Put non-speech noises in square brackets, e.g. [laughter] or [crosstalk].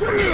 Yeah! [laughs]